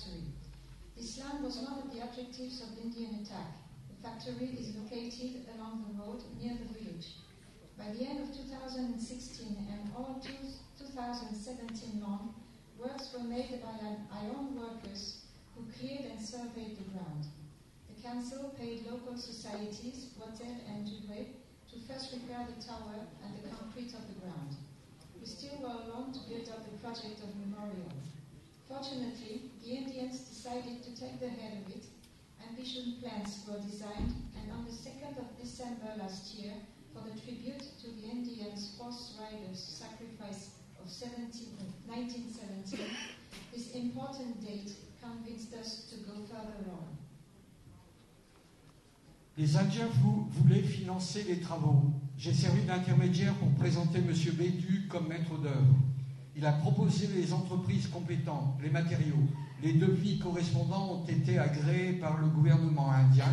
factory. This land was one of the objectives of the Indian attack. The factory is located along the road near the village. By the end of 2016 and all 2017 long, works were made by iron workers who cleared and surveyed the ground. The council paid local societies, Water and Dubré, to first repair the tower and the concrete of the ground. We still were alone to build up the project of memorial. Fortunately, the Indians decided to take the head of it. Ambitious plans were designed, and on the 2nd of December last year, for the tribute to the Indians' horse riders' sacrifice of 17, 1917, this important date convinced us to go further on. Les Indiens voulaient financer les travaux. J'ai servi d'intermédiaire pour présenter M. Bédu comme maître d'œuvre. Il a proposé les entreprises compétentes, les matériaux. Les devis correspondants ont été agréés par le gouvernement indien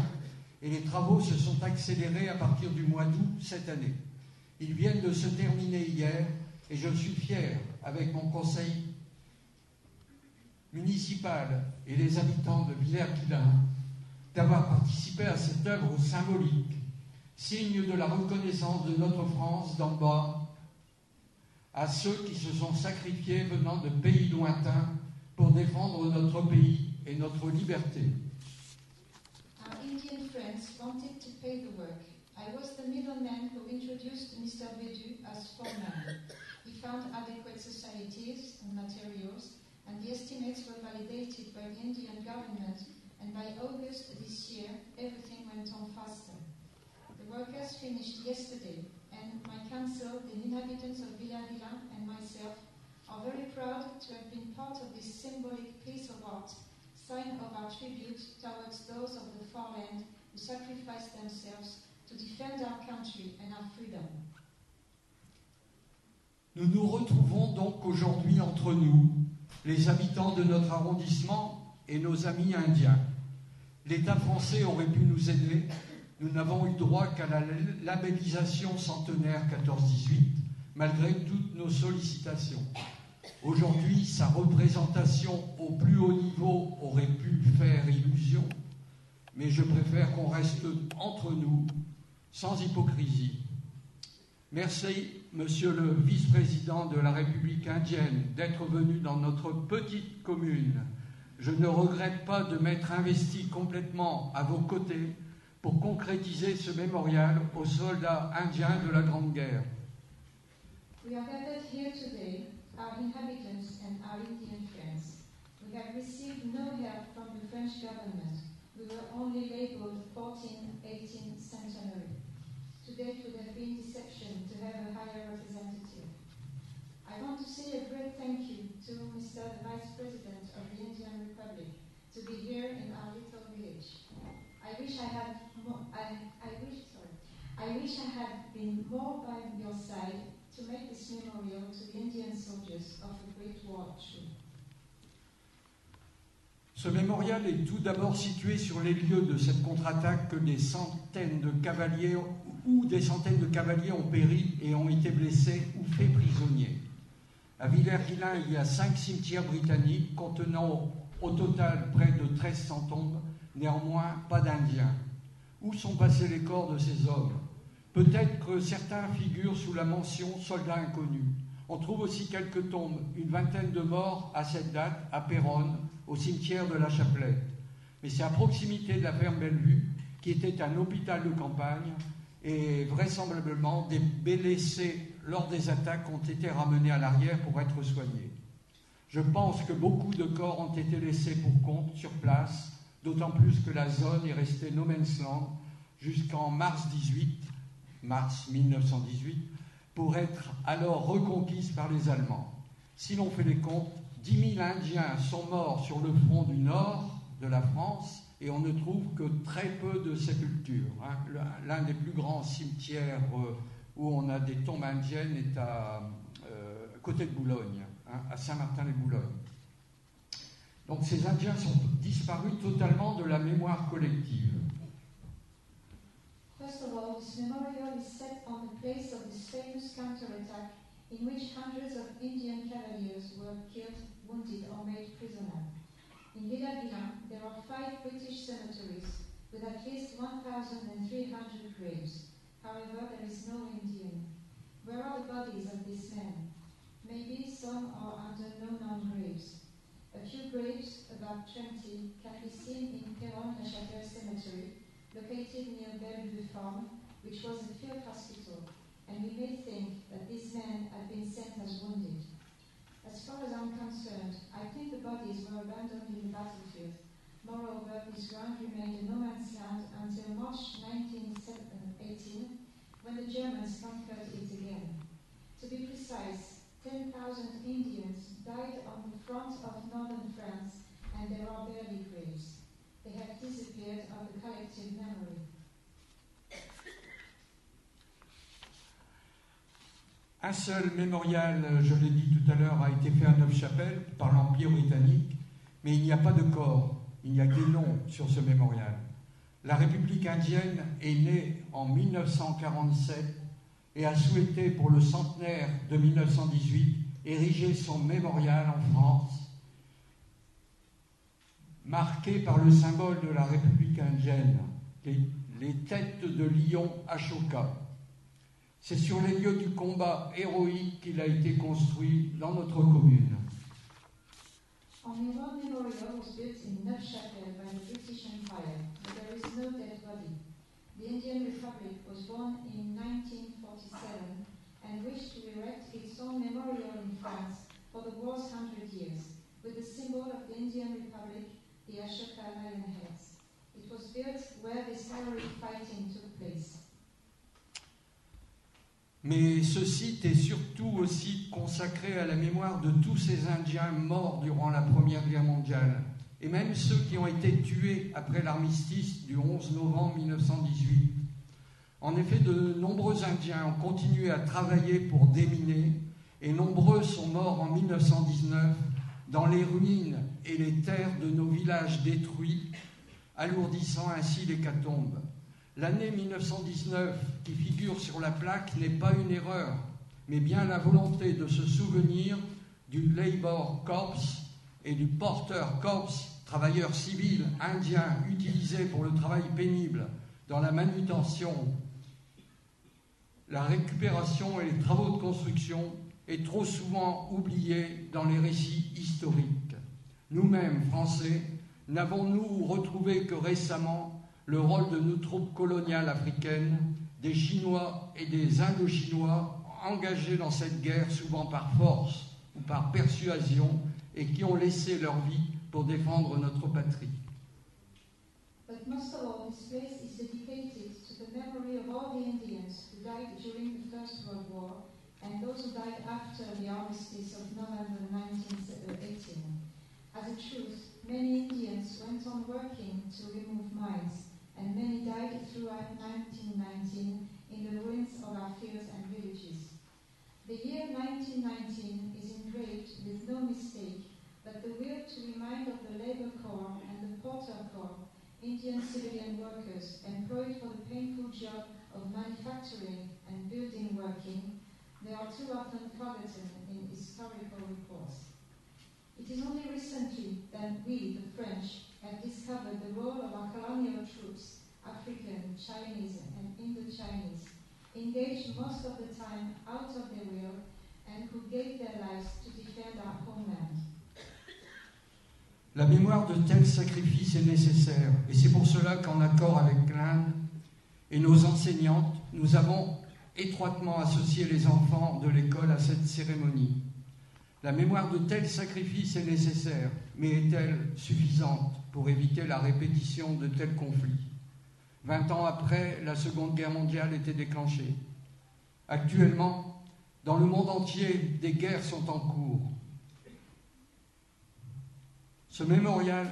et les travaux se sont accélérés à partir du mois d'août cette année. Ils viennent de se terminer hier et je suis fier, avec mon conseil municipal et les habitants de Villers-Quilin, d'avoir participé à cette œuvre symbolique, signe de la reconnaissance de notre France d'en bas à ceux qui se sont sacrifiés venant de pays lointains pour défendre notre pays et notre liberté. Our Indian friends wanted to pay the work. I was the middleman who introduced Mr. Bedu as foreman. He found adequate societies and materials, and the estimates were validated by the Indian government, and by August this year, everything went on faster. The workers finished yesterday, and my council, the inhabitants of Villavilla, and myself are very proud to have been part of this symbolic piece of art, sign of our tribute towards those of the far land who sacrificed themselves to defend our country and our freedom. Nous nous retrouvons donc aujourd'hui entre nous, les habitants de notre arrondissement et nos amis indiens. L'État français aurait pu nous aider, nous n'avons eu droit qu'à la labellisation centenaire 14-18, malgré toutes nos sollicitations. Aujourd'hui, sa représentation au plus haut niveau aurait pu faire illusion, mais je préfère qu'on reste entre nous, sans hypocrisie. Merci, Monsieur le vice-président de la République indienne, d'être venu dans notre petite commune. Je ne regrette pas de m'être investi complètement à vos côtés pour concrétiser ce mémorial aux soldats indiens de la Grande Guerre. We are gathered here today, our inhabitants and our Indian friends. We have received no help from the French government. We were only labeled 14, 18 centenary. Today it would have been deception to have a higher representative. I want to say a great thank you to Mr. Vice President of the Indian Republic to be here in our little village. I wish I had more, I, I wish, sorry, I wish I had been more by your side to make this memorial to the Indian soldiers of the Great War true. Ce mémorial est tout d'abord situé sur les lieux de cette contre-attaque que des centaines de cavaliers où des centaines de cavaliers ont péri et ont été blessés ou faits prisonniers. À Villers-Guilin, il y a cinq cimetières britanniques contenant au total près de 1300 tombes Néanmoins, pas d'Indiens. Où sont passés les corps de ces hommes? Peut-être que certains figurent sous la mention soldats inconnus. On trouve aussi quelques tombes, une vingtaine de morts à cette date à Péronne, au cimetière de la Chaplette. Mais c'est à proximité de la ferme Bellevue, qui était un hôpital de campagne, et vraisemblablement des blessés lors des attaques ont été ramenés à l'arrière pour être soignés. Je pense que beaucoup de corps ont été laissés pour compte sur place d'autant plus que la zone est restée no man's land jusqu'en mars 18, mars 1918, pour être alors reconquise par les Allemands. Si l'on fait les comptes, 10 000 Indiens sont morts sur le front du nord de la France et on ne trouve que très peu de sépultures. Hein. L'un des plus grands cimetières euh, où on a des tombes indiennes est à euh, côté de Boulogne, hein, à Saint-Martin-les-Boulogne. Donc ces Indiens sont disparus totalement de la mémoire collective. First of all, this memorial is set on the place of this famous counterattack in which hundreds of Indian cavaliers were killed, wounded, or made prisoner. In British cemeteries with at least 1,300 graves. However, there is no Indian. Where are the bodies of these men? Maybe some are under no known graves. A few graves, about 20, can be seen in Perron-la-Chapelle Cemetery, located near Bellevue Farm, which was a field hospital, and we may think that these men had been sent as wounded. As far as I'm concerned, I think the bodies were abandoned in the battlefield. Moreover, this ground remained a no man's land until March 1918, when the Germans conquered it again. To be precise, 10,000 Indians on the front of northern France, and there are barely graves. They have disappeared collective memory. Un seul mémorial, je l'ai dit tout à l'heure, a été fait à Neuf-Chapelle par l'Empire britannique, mais il n'y a pas de corps, il n'y a que des noms sur ce mémorial. La République indienne est née en 1947 et a souhaité pour le centenaire de 1918 ériger son mémorial en France, marqué par le symbole de la République indienne, les, les têtes de lion Ashoka. C'est sur les lieux du combat héroïque qu'il a été construit dans notre commune. Only one memorial was built in Neufchâtel by the British Empire, but there is no dead body. The Indian Republic was born in 1947 and wished to erect its own memorial in France for the war's hundred years, with the symbol of the Indian Republic, the Ashoka lion heads. It was built where this heroic fighting took place. Mais ce site est surtout aussi consacré à la mémoire de tous ces Indiens morts durant la Première Guerre mondiale, et même ceux qui ont été tués après l'armistice du 11 novembre 1918. En effet, de nombreux Indiens ont continué à travailler pour déminer, et nombreux sont morts en 1919 dans les ruines et les terres de nos villages détruits, alourdissant ainsi l'hécatombe. L'année 1919 qui figure sur la plaque n'est pas une erreur, mais bien la volonté de se souvenir du Labour Corps et du Porter Corps, travailleurs civils indiens utilisés pour le travail pénible dans la manutention, la récupération et les travaux de construction, est trop souvent oubliée dans les récits historiques. Nous-mêmes, Français, n'avons-nous retrouvé que récemment le rôle de nos troupes coloniales africaines, des Chinois et des Indochinois engagés dans cette guerre souvent par force ou par persuasion et qui ont laissé leur vie pour défendre notre patrie? Died during the First World War and those who died after the armistice of November 1918. As a truth, many Indians went on working to remove mines, and many died throughout 1919 in the ruins of our fields and villages. The year 1919 is engraved with no mistake, but the will to remind of the Labour Corps and the Porter Corps, Indian civilian workers employed for the painful job of manufacturing and building working, they are too often forgotten in historical reports. It is only recently that we, the French, have discovered the role of our colonial troops, African, Chinese, and Indo-Chinese, engaged most of the time out of their will and who gave their lives to defend our homeland. La mémoire de tels sacrifices est nécessaire, et c'est pour cela qu'en accord avec l'Inde et nos enseignantes, nous avons étroitement associé les enfants de l'école à cette cérémonie. La mémoire de tels sacrifices est nécessaire, mais est-elle suffisante pour éviter la répétition de tels conflits? Vingt ans après, la Seconde Guerre mondiale était déclenchée. Actuellement, dans le monde entier, des guerres sont en cours. Ce mémorial,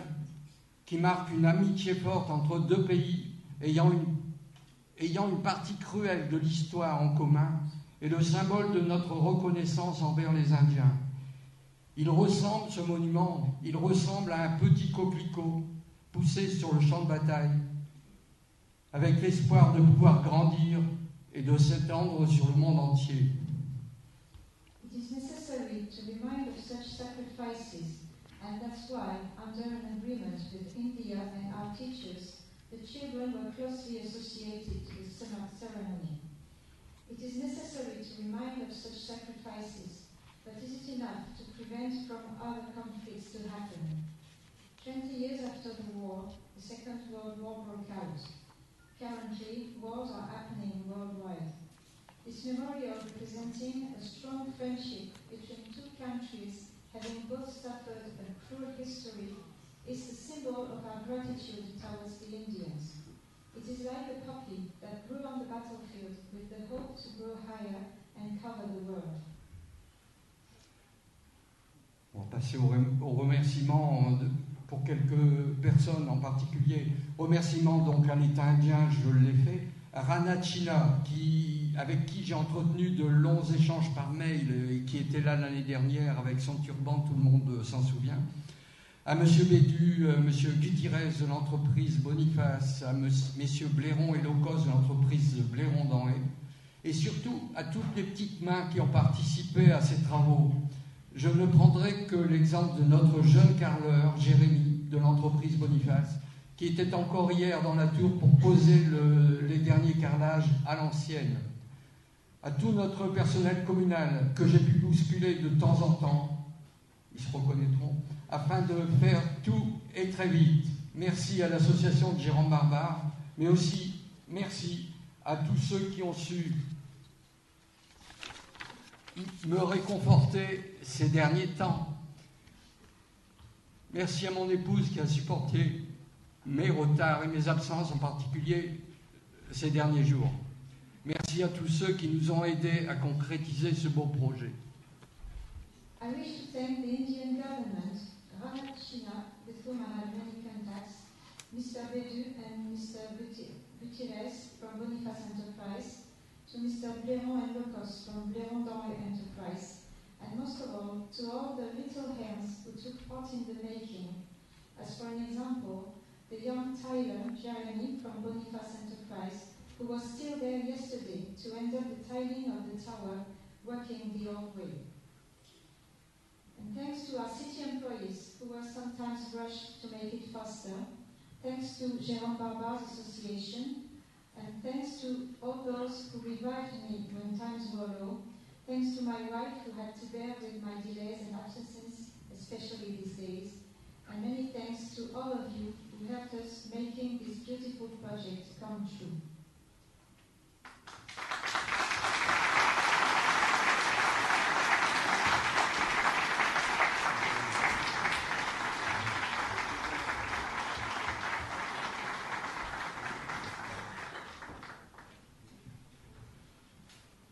qui marque une amitié forte entre deux pays ayant une, ayant une partie cruelle de l'histoire en commun, est le symbole de notre reconnaissance envers les Indiens. Il ressemble, ce monument, il ressemble à un petit coquelicot poussé sur le champ de bataille, avec l'espoir de pouvoir grandir et de s'étendre sur le monde entier. It is necessary to remind of such sacrifices, and that's why, under an agreement with India and our teachers, the children were closely associated with cere- ceremony. It is necessary to remind of such sacrifices, but is it enough to prevent from other conflicts to happen? Twenty years after the war, the Second World War broke out. Currently, wars are happening worldwide. This memorial representing a strong friendship between two countries having both suffered a cruel history is a symbol of our gratitude towards the Indians. It is like a poppy that grew on the battlefield with the hope to grow higher and cover the world. On va passer au, rem- au remerciement de- pour quelques personnes en particulier. Remerciement donc à l'État indien, je l'ai fait. Rana China, qui, avec qui j'ai entretenu de longs échanges par mail et qui était là l'année dernière avec son turban, tout le monde euh, s'en souvient. À M. Bédu, M. Gutiérrez de l'entreprise Boniface, à M. Blairon et Locos de l'entreprise Blairon d'Anhé, et surtout à toutes les petites mains qui ont participé à ces travaux. Je ne prendrai que l'exemple de notre jeune carreleur, Jérémy, de l'entreprise Boniface, qui était encore hier dans la tour pour poser le- les derniers carrelages à l'ancienne. À tout notre personnel communal que j'ai pu bousculer de temps en temps, ils se reconnaîtront, afin de faire tout et très vite. Merci à l'association de Jérôme Barbare, mais aussi merci à tous ceux qui ont su me réconforter ces derniers temps. Merci à mon épouse qui a supporté mes retards et mes absences, en particulier ces derniers jours. Merci à tous ceux qui nous ont aidés à concrétiser ce beau projet. Ranat Chhina, with whom I had many contacts, Mr. Bedu and Mr. Guti- Gutierrez from Boniface Enterprise, to Mr. Blairon and Locos from Blairon Denrée Enterprise, and most of all, to all the little hands who took part in the making. As for an example, the young tiler Jeremy from Boniface Enterprise, who was still there yesterday to up the tiling of the tower, working the old way. Thanks to our city employees who were sometimes rushed to make it faster, thanks to Jérôme Barbar's association, and thanks to all those who revived me when times were low, thanks to my wife who had to bear with my delays and absences, especially these days, and many thanks to all of you who helped us making this beautiful project come true.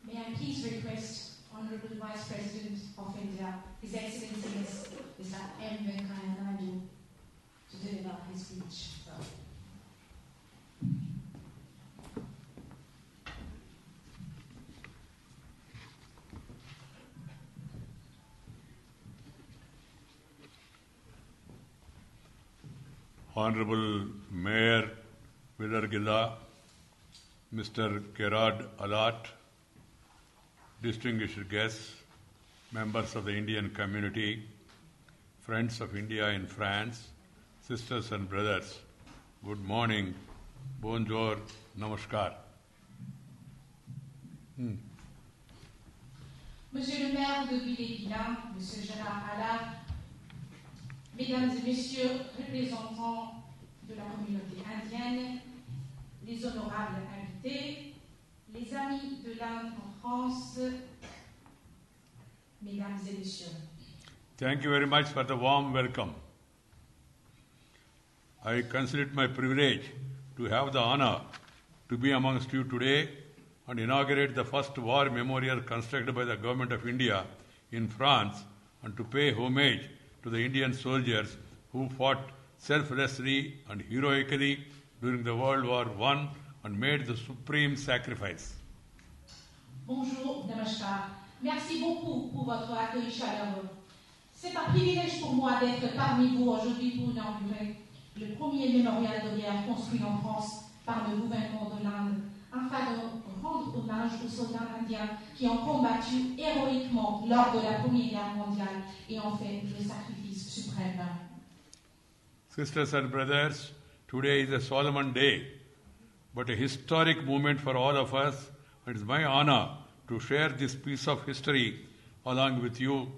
May I please request Honorable Vice President of India, His Excellency Mr. M. Venkaiah Naidu, to Honorable Mayor Villargilla, Mr. Gerard Allard, distinguished guests, members of the Indian community, friends of India in France, sisters and brothers, good morning, bonjour, namaskar. Hmm. Monsieur le maire de Villépina, Monsieur Gérard Allard, Mesdames et Messieurs, représentants de la communauté indienne, les honorables invités, les amis de l'Inde en France, Mesdames et Messieurs. Thank you very much for the warm welcome. I consider it my privilege to have the honor to be amongst you today and inaugurate the first war memorial constructed by the Government of India in France and to pay homage to the Indian soldiers who fought selflessly and heroically during the World War I and made the supreme sacrifice. Bonjour, Namaskar. Merci beaucoup pour votre accueil chaleureux. C'est un privilège pour moi d'être parmi vous aujourd'hui pour inaugurer le premier mémorial de guerre construit en France par le gouvernement de l'Inde afin de rendre hommage aux soldats indiens qui ont combattu héroïquement lors de la Première Guerre mondiale et ont fait le sacrifice suprême. Sisters and brothers, Today is a solemn day, but a historic moment for all of us. It is my honor to share this piece of history along with you.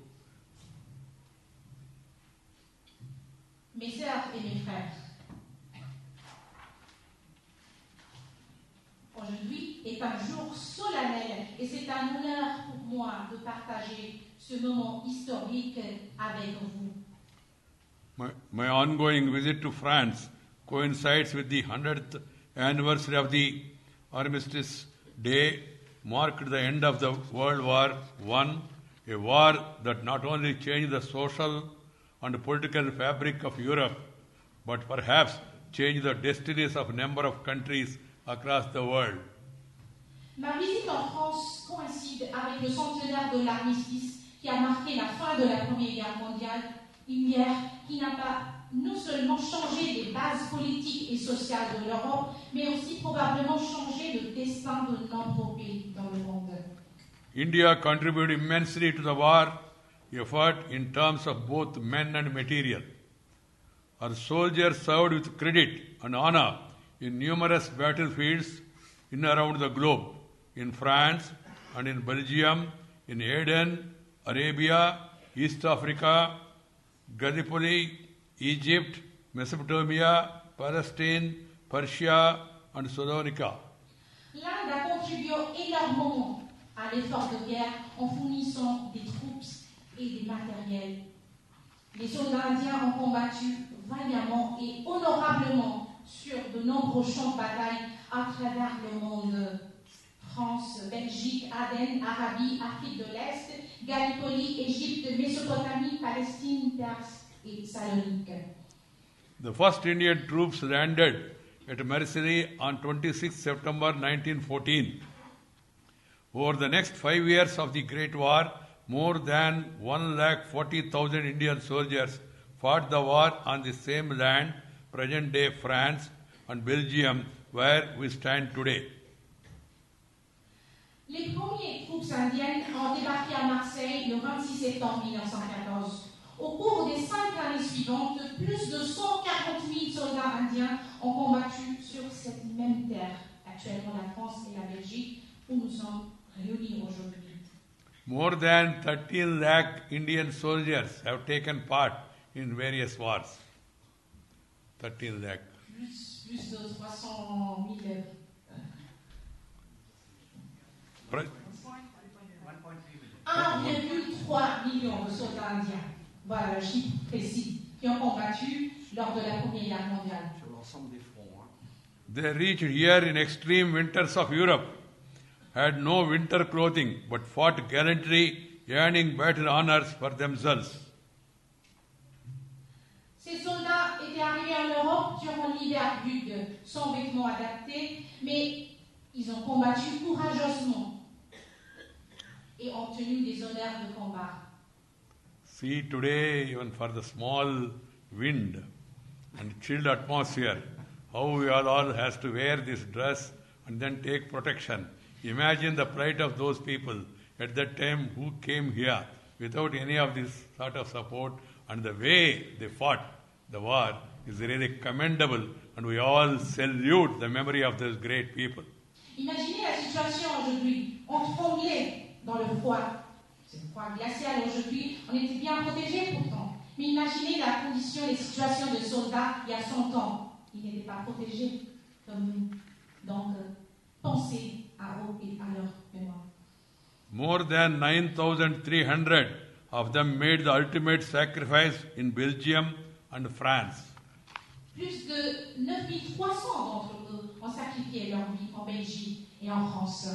Mes sœurs et mes frères, aujourd'hui est un jour solennel et c'est un honneur pour moi de partager ce moment historique avec vous. My, my ongoing visit to France coincides with the 100th anniversary of the Armistice Day, marked the end of the World War I, a war that not only changed the social and the political fabric of Europe, but perhaps change the destinies of a number of countries across the world. Ma visite en France coïncide avec le centenaire de l'armistice qui a marqué la fin de la Première Guerre mondiale, une guerre qui n'a pas non seulement changé les bases politiques et sociales de l'Europe, mais aussi probablement changé le destin de nombreux pays dans le monde. India contributed immensely to the war effort in terms of both men and material. Our soldiers served with credit and honor in numerous battlefields in and around the globe, in France and in Belgium, in Aden, Arabia, East Africa, Gallipoli, Egypt, Mesopotamia, Palestine, Persia, and Salonika. L'Inde a contribué énormément à l'effort de guerre en fournissant des troupes et des matériels. Les soldats indiens ont combattu vaillamment et honorablement sur de nombreux champs de bataille à travers le monde. France, Belgique, Aden, Arabie, Afrique de l'Est, Gallipoli, Égypte, Mésopotamie, Palestine, Perse et Salonique. The first Indian troops landed at Marseille on 26 September 1914. Over the next five years of the Great War, more than 1,40,000 Indian soldiers fought the war on the same land, present day France and Belgium, where we stand today. Les premières troupes indiennes ont débarqué à Marseille le 26 septembre 1914. Au cours des cinq années suivantes, plus de 140 000 soldats indiens ont combattu sur cette même terre, actuellement la France et la Belgique, où nous sommes réunis aujourd'hui. More than 13 lakh Indian soldiers have taken part in various wars. 13 lakh. Plus, plus de 300 000 Pre- 1,3 million de soldats indiens. Voilà le chiffre précis qui ont combattu lors de la Première Guerre mondiale. Sur l'ensemble des fronts. hein. They reached here in extreme winters of Europe, had no winter clothing, but fought gallantly, earning battle honors for themselves. Ces soldats étaient arrivés en Europe durant l'hiver rude, sans vêtements adaptés, mais ils ont combattu courageusement et obtenu des honneurs de combat. See today, even for the small wind and chilled atmosphere, how we all, all has to wear this dress and then take protection. Imagine the plight of those people at that time who came here without any of this sort of support and the way they fought the war is really commendable and we all salute the memory of those great people. Imaginez la situation aujourd'hui. On tremblait dans le froid. C'est le froid glacial aujourd'hui. On était bien protégés pourtant. Mais imaginez la condition, les situations de soldats il y a 100 ans. Ils n'étaient pas protégés comme nous. Donc, euh, pensez à eux et à leur mémoire. More than 9,300 of them made the ultimate sacrifice in Belgium and France. Plus de 9300 d'entre eux ont sacrifié leur vie en Belgique et en France.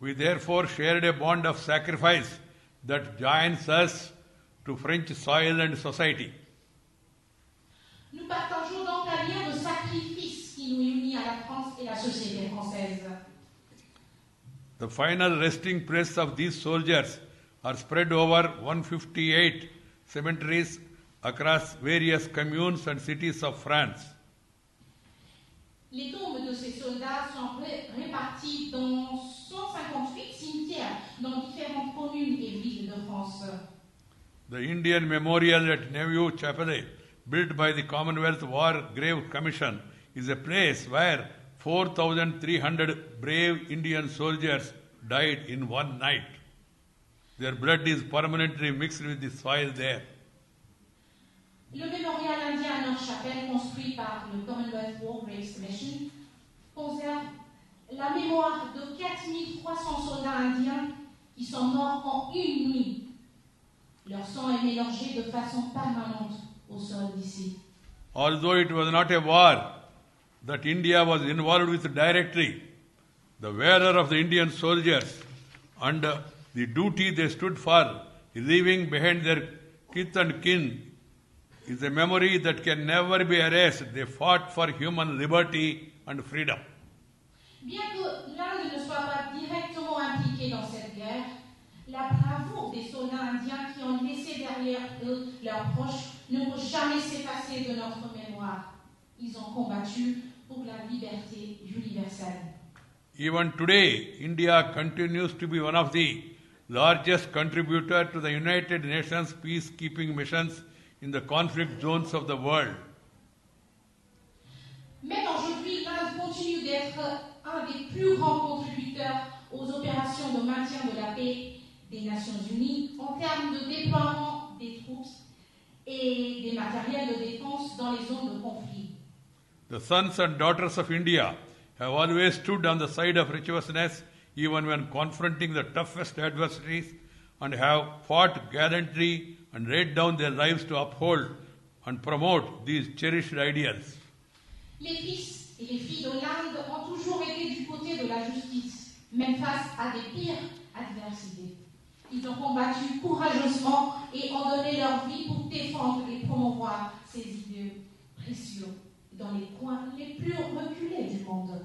We therefore shared a bond of sacrifice that joins us to French soil and society. Nous partageons donc un lien de sacrifice qui nous unit à la France et la société française. The final resting place of these soldiers are spread over 158 cemeteries across various communes and cities of France. Les tombes de ces soldats sont réparties dans 158 cimetières dans différentes communes et villes de France. The Indian Memorial at Neuve Chapelle built by the Commonwealth War Grave Commission, is a place where 4,300 brave Indian soldiers died in one night. Their blood is permanently mixed with the soil there. Le mémorial indien à Neuve-Chapelle, construit par le Commonwealth War Graves Commission, conserve la mémoire de 4300 soldats indiens qui sont morts en une nuit. Leur sang est mélangé de façon permanente au sol d'ici. Although it was not a war that India was involved with the directory, the valor of the Indian soldiers and uh, the duty they stood for, leaving behind their kith and kin, is a memory that can never be erased. They fought for human liberty and freedom. Bien que l'Inde ne soit pas directement impliquée dans cette guerre, la bravoure des soldats indiens qui ont laissé derrière eux leurs proches ne peut jamais s'effacer de notre mémoire. Ils ont combattu pour la liberté universelle. Even today, India continues to be one of the largest contributor to the United Nations peacekeeping missions in the conflict zones of the world. Même aujourd'hui, l'Inde continue d'être un des plus grands contributeurs aux opérations de maintien de la paix des Nations Unies en termes de déploiement des troupes et des matériels de défense dans les zones de conflit. The sons and daughters of India have always stood on the side of righteousness even when confronting the toughest adversities and have fought gallantly and laid down their lives to uphold and promote these cherished ideals. Les fils et les filles de l'Inde ont toujours été du côté de la justice, même face à des pires adversités. Ils ont combattu courageusement et ont donné leur vie pour défendre et promouvoir ces idéaux précieux dans les coins les plus reculés du monde.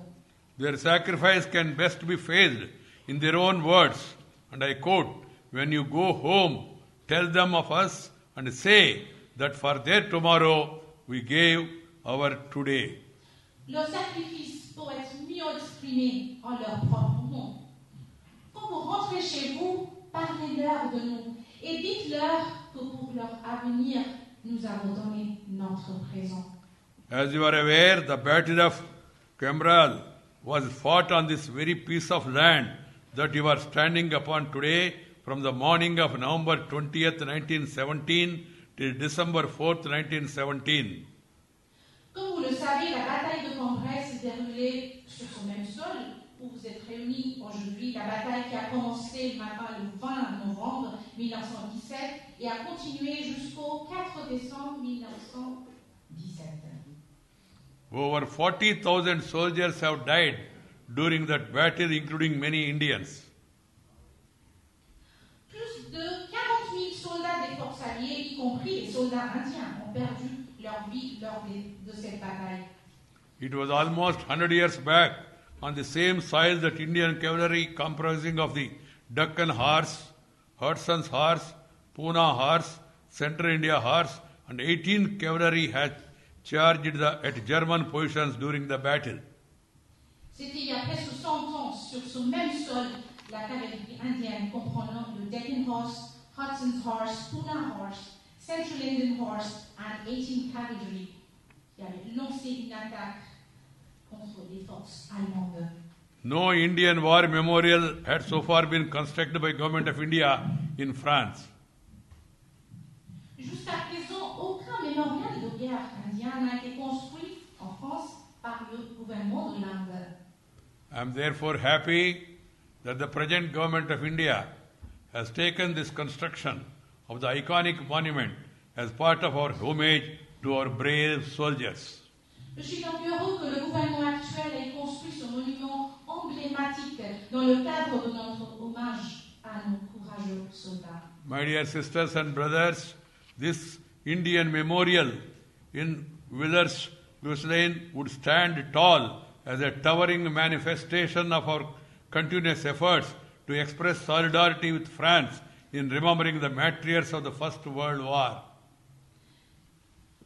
Their sacrifice can best be faced in their own words, and I quote, When you go home, tell them of us and say that for their tomorrow we gave our today. Leur sacrifice pour être mieux exprimé en leur propre nom. Quand vous rentrez chez vous, parlez-leur de nous et dites-leur que pour leur avenir, nous avons donné notre présent. As you are aware, the Battle of Cambrai was fought on this very piece of land that you are standing upon today from the morning of November 20th, 1917 till December 4th, 1917. Comme vous le savez, la bataille de Cambrai s'est déroulée sur ce même sol où vous êtes réunis aujourd'hui. La bataille qui a commencé le matin le 20 novembre 1917 et a continué jusqu'au 4 décembre 1917. Over 40,000 soldiers have died during that battle, including many Indians. Plus de 40 000 soldats des forces alliées, y compris les soldats indiens, ont perdu leur vie lors de, de cette bataille. It was almost 100 years back on the same soil that Indian cavalry, comprising of the Deccan Horse, Hodson's Horse, Pune Horse, Central India Horse, and 18 cavalry had charged the, at German positions during the battle. C'était il y a presque 100 ans, sur ce même sol, la cavalerie indienne comprenant le Deccan Horse, Hodson's Horse, Pune Horse, Central Indian Horse and 18 Cavalry qui avait lancé une attaque contre les forces allemandes. No Indian war memorial had so far been constructed by government of India in France. Jusqu'à présent, aucun mémorial de indien n'a été construit en France par le gouvernement de l'Inde. I am therefore happy that the present government of India has taken this construction of the iconic monument as part of our homage to our brave soldiers. Je suis donc heureux que le gouvernement actuel ait construit ce monument emblématique dans le cadre de notre hommage à nos courageux soldats. My dear sisters and brothers, this Indian memorial in Villers Lane would stand tall as a towering manifestation of our continuous efforts to express solidarity with France in remembering the martyrs of the First World War.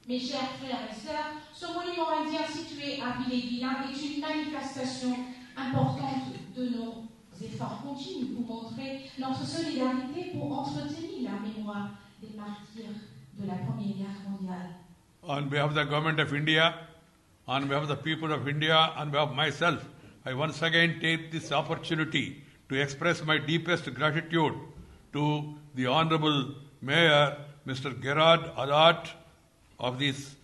Mes chers frères et sœurs, ce monument indien situé à Villers-Guislain est une manifestation importante de nos efforts continus pour montrer notre solidarité pour entretenir la mémoire des martyrs de la Première Guerre mondiale. On behalf of the government of India, on behalf of the people of India, on behalf of myself, I once again take this opportunity to express my deepest gratitude to the Honorable Mayor, Mr. Gerard Allard of this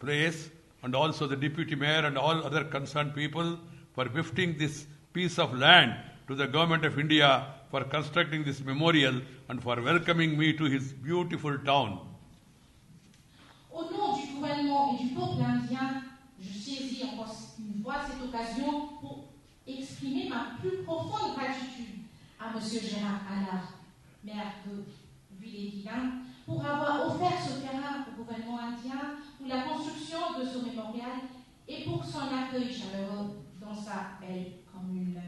place, and also the Deputy Mayor and all other concerned people for gifting this piece of land to the Government of India for constructing this memorial and for welcoming me to his beautiful town. Gouvernement et du peuple indien, je saisis encore une fois cette occasion pour exprimer ma plus profonde gratitude à M. Gérard Allard, maire de Villers-Guilin, pour avoir offert ce terrain au gouvernement indien pour la construction de ce mémorial et pour son accueil chaleureux dans sa belle commune.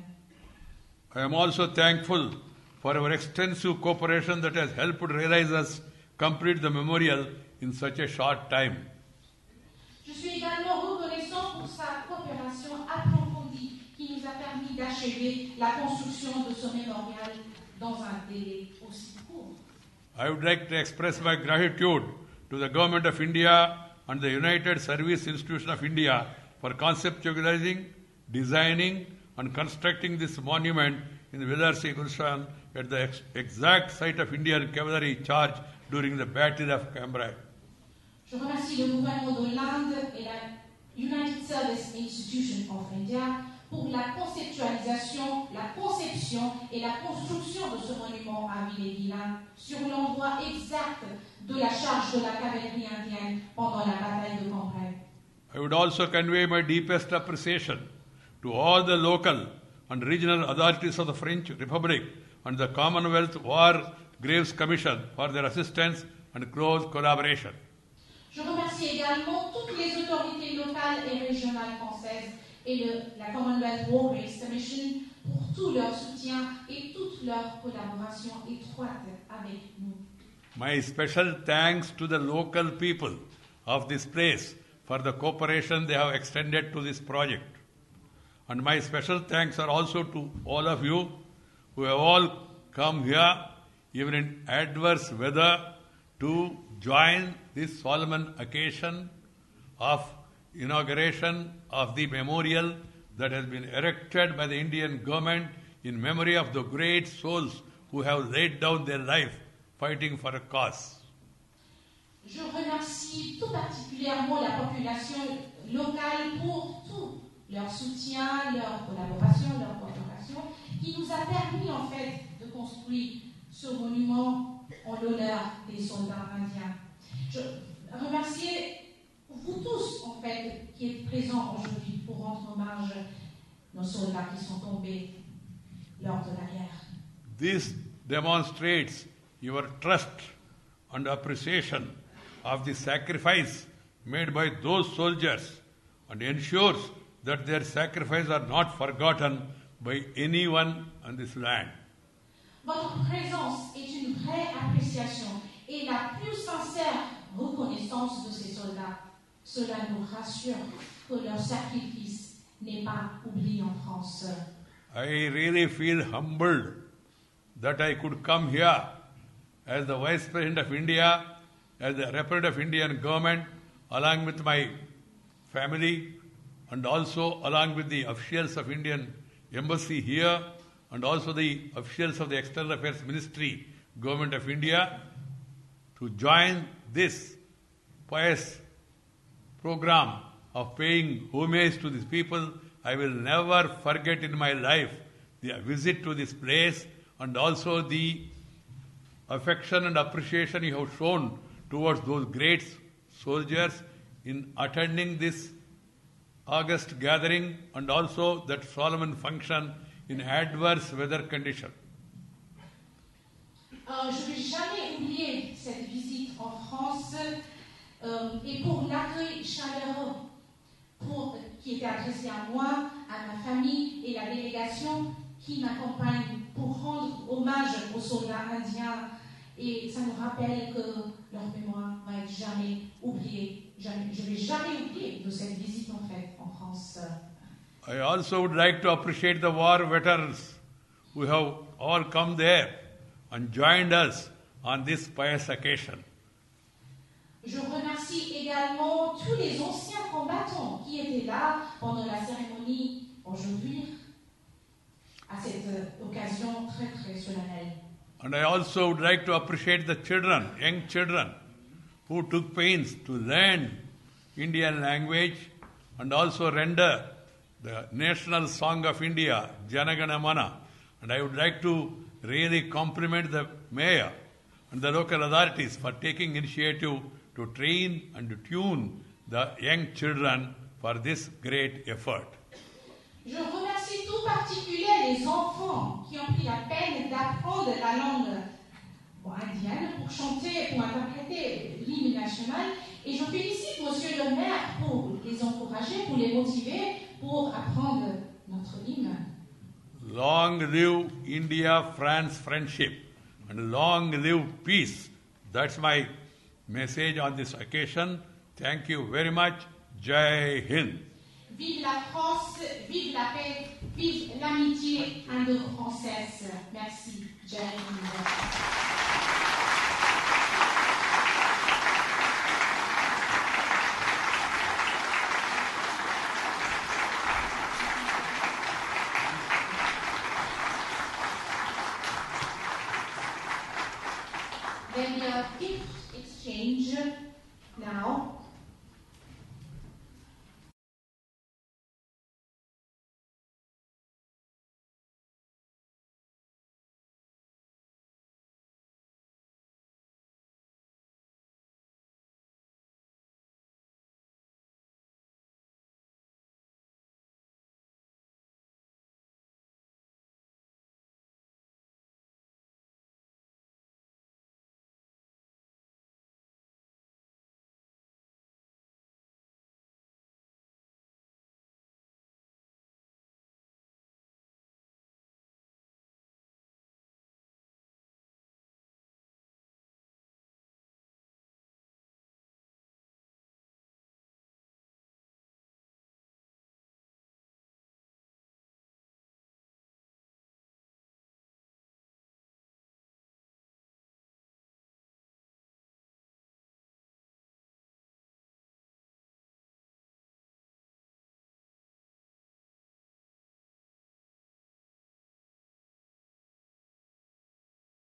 I am also thankful for our extensive cooperation that has helped realize us complete the memorial in such a short time. Je suis également reconnaissant pour sa coopération approfondie qui nous a permis d'achever la construction de ce mémorial dans un délai aussi court. I would like to express my gratitude to the Government of India and the United Service Institution of India for conceptualizing, designing, and constructing this monument in Gulshan at the ex- exact site of Indian cavalry charge during the Battle of Cambrai. Je remercie le gouvernement et la United Service Institution of India pour la conceptualisation, la conception et la construction de ce monument à Villers-Guislain sur l'endroit exact de la charge de la cavalerie indienne pendant la bataille de Cambrai. I would also convey my deepest appreciation to all the local and regional authorities of the French Republic and the Commonwealth War Graves Commission for their assistance and close collaboration. Je remercie également toutes les autorités locales et régionales françaises et le- la Commonwealth War Graves Commission pour tout leur soutien et toute leur collaboration étroite avec nous. My special thanks to the local people of this place for the cooperation they have extended to this project. And my special thanks are also to all of you who have all come here, even in adverse weather, to join this solemn occasion of inauguration of the memorial that has been erected by the Indian government in memory of the great souls who have laid down their life fighting for a cause. Je remercie tout particulièrement la population locale pour tout leur soutien, leur collaboration, leur coopération, qui nous a permis en fait de construire ce monument en l'honneur des soldats indiens. Je remercie vous tous en fait qui êtes présents aujourd'hui pour rendre hommage à nos soldats qui sont tombés lors de la guerre. This demonstrates your trust and appreciation of the sacrifice made by those soldiers and ensures that their sacrifices are not forgotten by anyone on this land. Votre présence est une vraie appréciation et la plus sincère reconnaissance de ces soldats. Cela nous rassure que leur sacrifice n'est pas oublié en France. I really feel humbled that I could come here as the Vice President of India, as the representative of Indian government, along with my family and also along with the officials of Indian Embassy here and also the officials of the External Affairs Ministry, Government of India, to join this pious program of paying homage to these people, I will never forget in my life the visit to this place and also the affection and appreciation you have shown towards those great soldiers in attending this August gathering and also that solemn function in adverse weather condition. Euh, je vais jamais oublier cette visite France euh, et pour l'accueil chaleureux pour- qui était adressé à moi, à ma famille et la délégation qui m'accompagne pour rendre hommage aux soldats indiens. Et ça nous rappelle que leur mémoire va être jamais oubliée. Jamais- je ne vais jamais oublier de cette visite en fait en France. I also would like to appreciate the war veterans who have all come there and joined us on this pious occasion. Je remercie également tous les anciens combattants qui étaient là pendant la cérémonie aujourd'hui, à cette euh, occasion très très solennelle. And I also would like to appreciate the children, young children, who took pains to learn Indian language and also render the national song of India, Jana Gana Mana. And I would like to really compliment the mayor and the local authorities for taking initiative to train and to tune the young children for this great effort. Je remercie tout particulier les enfants qui ont pris la peine d'apprendre la langue bon, indienne pour chanter, pour interpréter l'hymne national. Et je félicite Monsieur le maire pour les encourager, pour les motiver, pour apprendre notre hymne. Long live India France friendship and long live peace. That's my message on this occasion. Thank you very much. Jai Hind. Vive la France, vive la paix, vive l'amitié indo-française. Merci. Jai Hind.